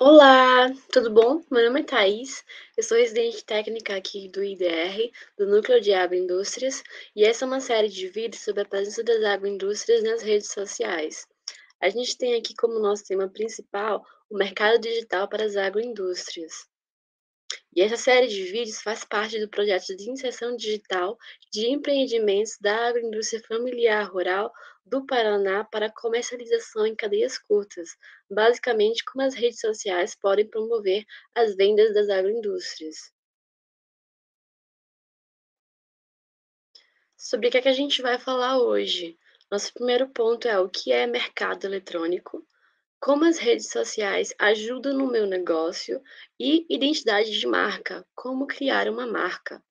Olá, tudo bom? Meu nome é Thaís, eu sou residente técnica aqui do IDR, do Núcleo de Agroindústrias, e essa é uma série de vídeos sobre a presença das agroindústrias nas redes sociais. A gente tem aqui como nosso tema principal o mercado digital para as agroindústrias. E essa série de vídeos faz parte do projeto de inserção digital de empreendimentos da agroindústria familiar rural do Paraná para comercialização em cadeias curtas, basicamente como as redes sociais podem promover as vendas das agroindústrias. Sobre o que é que a gente vai falar hoje? Nosso primeiro ponto é o que é mercado eletrônico, como as redes sociais ajudam no meu negócio e identidade de marca, como criar uma marca.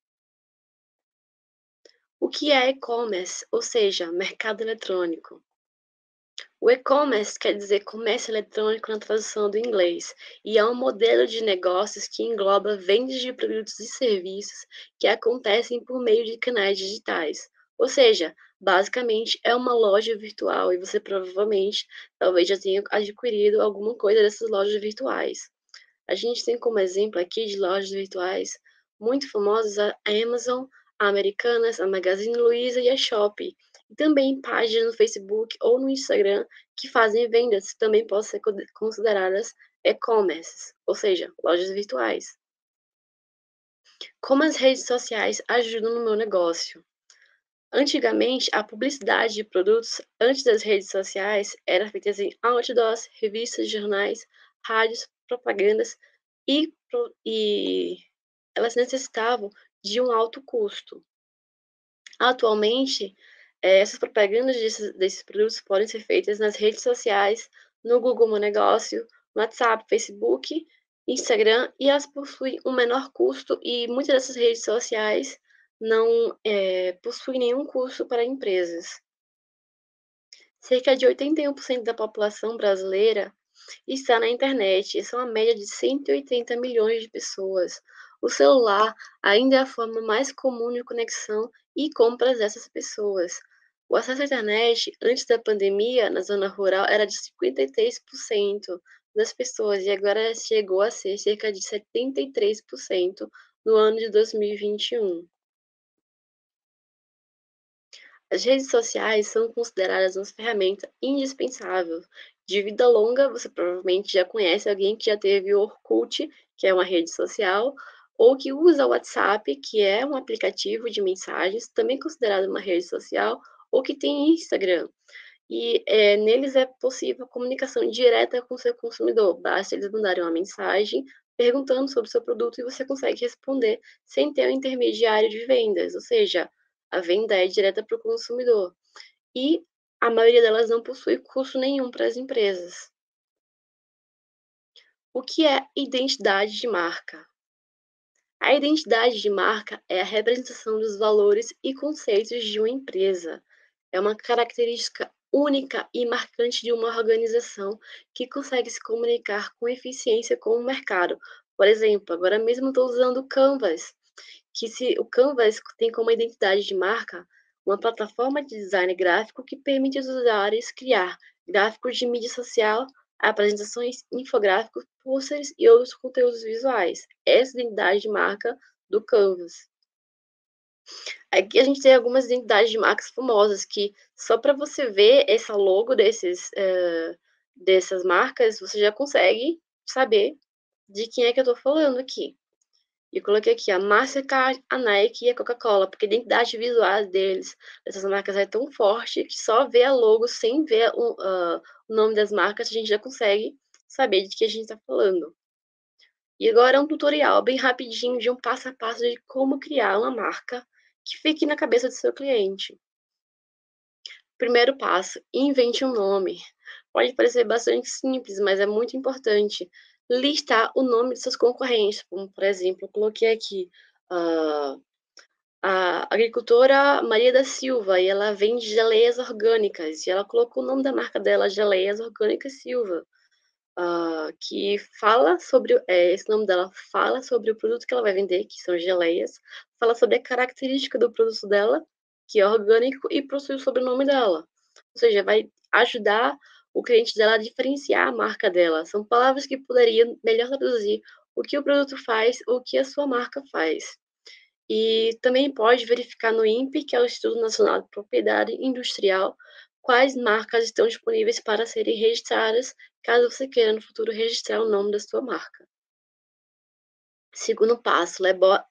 O que é e-commerce, ou seja, mercado eletrônico? O e-commerce quer dizer comércio eletrônico na tradução do inglês, e é um modelo de negócios que engloba vendas de produtos e serviços que acontecem por meio de canais digitais. Ou seja, basicamente é uma loja virtual e você provavelmente talvez já tenha adquirido alguma coisa dessas lojas virtuais. A gente tem como exemplo aqui de lojas virtuais muito famosas a Amazon, a Americanas, a Magazine Luiza e a Shopee. E também páginas no Facebook ou no Instagram que fazem vendas, que também podem ser consideradas e-commerce, ou seja, lojas virtuais. Como as redes sociais ajudam no meu negócio? Antigamente, a publicidade de produtos antes das redes sociais era feita em outdoors, revistas, jornais, rádios, propagandas e, e elas necessitavam de um alto custo. Atualmente, eh, essas propagandas desses, desses produtos podem ser feitas nas redes sociais, no Google Meu Negócio, WhatsApp, Facebook, Instagram, e elas possuem um menor custo e muitas dessas redes sociais não é, possui nenhum custo para empresas. Cerca de 81% da população brasileira está na internet, isso é uma média de 180 milhões de pessoas. O celular ainda é a forma mais comum de conexão e compras dessas pessoas. O acesso à internet antes da pandemia na zona rural era de 53% das pessoas e agora chegou a ser cerca de 73% no ano de 2021. As redes sociais são consideradas uma ferramenta indispensável. De vida longa, você provavelmente já conhece alguém que já teve o Orkut, que é uma rede social, ou que usa o WhatsApp, que é um aplicativo de mensagens, também considerado uma rede social, ou que tem Instagram. E é, neles é possível comunicação direta com o seu consumidor. Basta eles mandarem uma mensagem perguntando sobre o seu produto e você consegue responder sem ter um intermediário de vendas, ou seja, a venda é direta para o consumidor. E a maioria delas não possui custo nenhum para as empresas. O que é identidade de marca? A identidade de marca é a representação dos valores e conceitos de uma empresa. É uma característica única e marcante de uma organização que consegue se comunicar com eficiência com o mercado. Por exemplo, agora mesmo estou usando o Canvas que se o Canvas tem como identidade de marca uma plataforma de design gráfico que permite aos usuários criar gráficos de mídia social, apresentações, infográficos, pôsteres e outros conteúdos visuais. Essa é a identidade de marca do Canvas. Aqui a gente tem algumas identidades de marcas famosas que só para você ver essa logo desses, uh, dessas marcas, você já consegue saber de quem é que eu estou falando aqui. E coloquei aqui a Mastercard, a Nike e a Coca-Cola, porque a identidade visual deles, dessas marcas, é tão forte que só ver a logo sem ver o, uh, o nome das marcas, a gente já consegue saber de que a gente está falando. E agora é um tutorial bem rapidinho de um passo a passo de como criar uma marca que fique na cabeça do seu cliente. Primeiro passo, invente um nome. Pode parecer bastante simples, mas é muito importante listar o nome de seus concorrentes, como por exemplo, coloquei aqui uh, a agricultora Maria da Silva e ela vende geleias orgânicas e ela colocou o nome da marca dela, Geleias Orgânicas Silva, uh, que fala sobre é, esse nome dela fala sobre o produto que ela vai vender, que são geleias, fala sobre a característica do produto dela, que é orgânico e possui o sobrenome dela, ou seja, vai ajudar o cliente dela diferenciar a marca dela. São palavras que poderiam melhor traduzir o que o produto faz o que a sua marca faz. E também pode verificar no INPE, que é o Instituto Nacional de Propriedade Industrial, quais marcas estão disponíveis para serem registradas, caso você queira no futuro registrar o nome da sua marca. Segundo passo,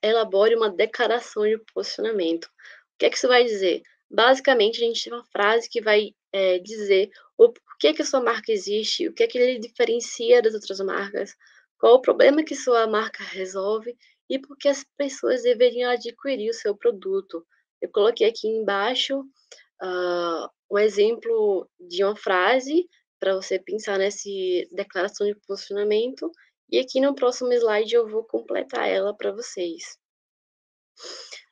elabore uma declaração de posicionamento. O que é que isso vai dizer? Basicamente, a gente tem uma frase que vai é, dizer o que a sua marca existe, o que é que ele diferencia das outras marcas, qual o problema que sua marca resolve e por que as pessoas deveriam adquirir o seu produto. Eu coloquei aqui embaixo uh, um exemplo de uma frase para você pensar nessa declaração de posicionamento e aqui no próximo slide eu vou completar ela para vocês.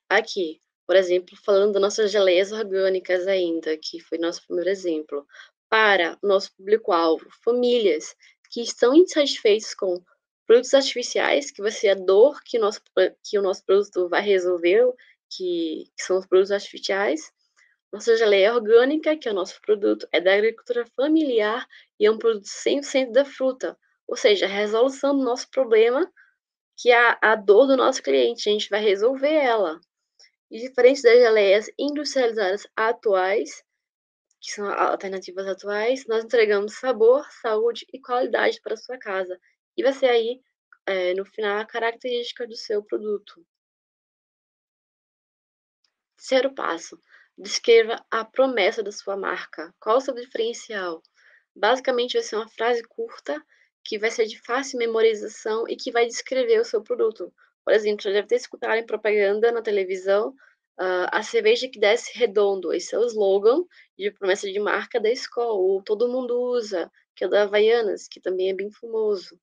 Aqui, por exemplo, falando das nossas geleias orgânicas ainda, que foi nosso primeiro exemplo, para nosso público-alvo, famílias que estão insatisfeitas com produtos artificiais, que vai ser a dor que o nosso, que o nosso produto vai resolver, que, que são os produtos artificiais. Nossa geleia orgânica, que é o nosso produto, é da agricultura familiar e é um produto 100% da fruta, ou seja, a resolução do nosso problema, que é a, a dor do nosso cliente, a gente vai resolver ela. E diferente das geleias industrializadas atuais, que são alternativas atuais, nós entregamos sabor, saúde e qualidade para sua casa. E vai ser aí, é, no final, a característica do seu produto. Terceiro passo, descreva a promessa da sua marca. Qual o seu diferencial? Basicamente, vai ser uma frase curta que vai ser de fácil memorização e que vai descrever o seu produto. Por exemplo, você deve ter escutado em propaganda na televisão uh, a cerveja que desce redondo. Esse é o slogan de promessa de marca da escola, ou todo mundo usa, que é da Havaianas, que também é bem famoso.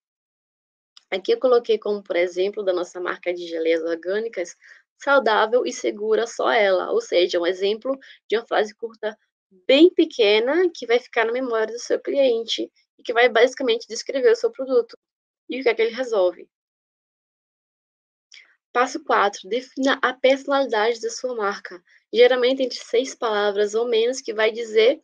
Aqui eu coloquei como, por exemplo, da nossa marca de geleias orgânicas, saudável e segura só ela, ou seja, um exemplo de uma frase curta bem pequena que vai ficar na memória do seu cliente e que vai basicamente descrever o seu produto e o que é que ele resolve. Passo 4. Defina a personalidade da sua marca. Geralmente entre seis palavras ou menos que vai dizer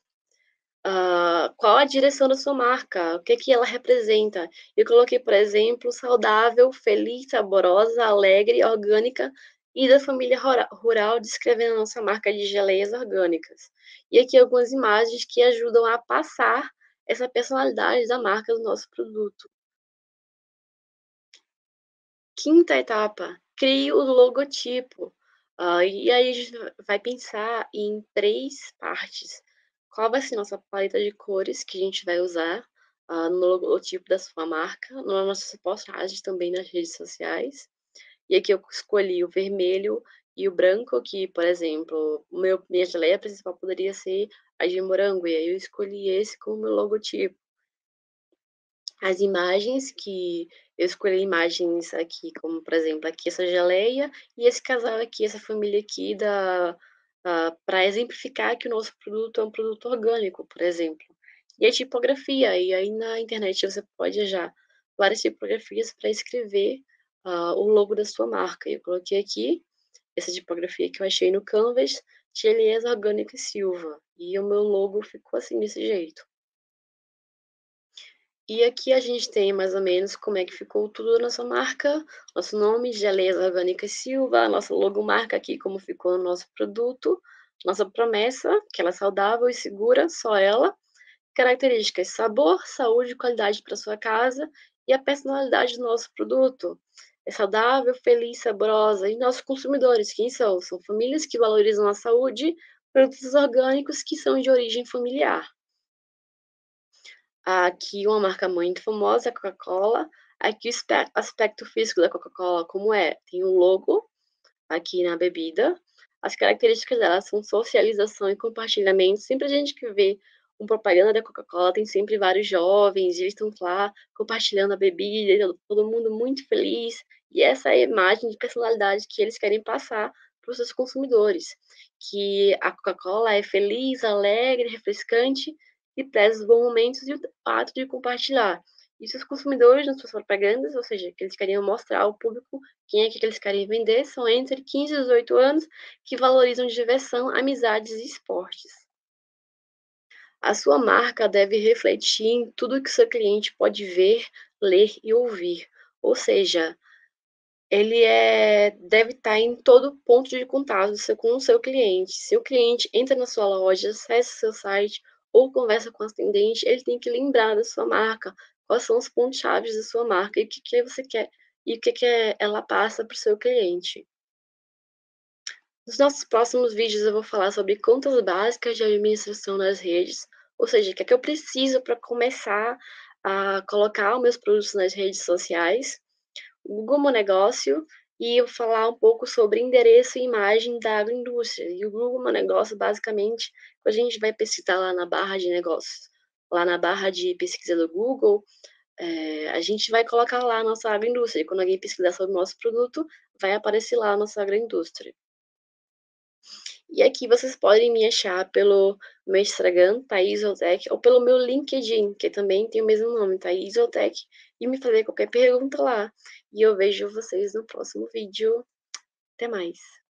uh, qual a direção da sua marca, o que, que ela representa. Eu coloquei, por exemplo, saudável, feliz, saborosa, alegre, orgânica e da família rural, descrevendo a nossa marca de geleias orgânicas. E aqui algumas imagens que ajudam a passar essa personalidade da marca do nosso produto. Quinta etapa, crie o logotipo. Uh, e aí a gente vai pensar em três partes. Qual vai ser nossa paleta de cores que a gente vai usar uh, no logotipo da sua marca, nas nossas postagens também nas redes sociais. E aqui eu escolhi o vermelho e o branco, que, por exemplo, meu, minha geleia principal poderia ser a de morango, e aí eu escolhi esse como meu logotipo. As imagens que eu escolhi imagens aqui, como por exemplo, aqui essa geleia e esse casal aqui, essa família aqui da uh, para exemplificar que o nosso produto é um produto orgânico, por exemplo. E a tipografia, e aí na internet você pode achar várias tipografias para escrever uh, o logo da sua marca. Eu coloquei aqui essa tipografia que eu achei no Canvas, de Elias Orgânica Silva. E o meu logo ficou assim, desse jeito. E aqui a gente tem mais ou menos como é que ficou tudo da nossa marca, nosso nome, Geleias Orgânica Silva, nossa logomarca aqui, como ficou o nosso produto, nossa promessa, que ela é saudável e segura, só ela, características, sabor, saúde e qualidade para sua casa e a personalidade do nosso produto é saudável, feliz, saborosa. E nossos consumidores, quem são? São famílias que valorizam a saúde, produtos orgânicos que são de origem familiar. Aqui uma marca muito famosa, a Coca-Cola. Aqui o aspecto físico da Coca-Cola, como é? Tem o um logo aqui na bebida. As características dela são socialização e compartilhamento. Sempre a gente que vê uma propaganda da Coca-Cola, tem sempre vários jovens, eles estão lá compartilhando a bebida, todo mundo muito feliz. E essa é a imagem de personalidade que eles querem passar para os seus consumidores. Que a Coca-Cola é feliz, alegre, refrescante e preza os bons momentos e o ato de compartilhar. E os consumidores nas suas propagandas, ou seja, que eles queriam mostrar ao público quem é que eles querem vender, são entre 15 e 18 anos, que valorizam diversão, amizades e esportes. A sua marca deve refletir em tudo que seu cliente pode ver, ler e ouvir. Ou seja, ele é, deve estar em todo ponto de contato com o seu cliente. Se o cliente entra na sua loja, acessa seu site ou conversa com o atendente, ele tem que lembrar da sua marca, quais são os pontos chaves da sua marca e o que, que você quer e o que, que ela passa para o seu cliente. Nos nossos próximos vídeos eu vou falar sobre contas básicas de administração nas redes, ou seja, o que é que eu preciso para começar a colocar os meus produtos nas redes sociais, o Google Negócio e eu falar um pouco sobre endereço e imagem da agroindústria. E o Google Meu Negócio, basicamente, a gente vai pesquisar lá na barra de negócios, lá na barra de pesquisa do Google, é, a gente vai colocar lá a nossa agroindústria. E quando alguém pesquisar sobre o nosso produto, vai aparecer lá a nossa agroindústria. E aqui vocês podem me achar pelo meu Instagram, Thaisotec, ou pelo meu LinkedIn, que também tem o mesmo nome, Thaisotec, e me fazer qualquer pergunta lá. E eu vejo vocês no próximo vídeo. Até mais!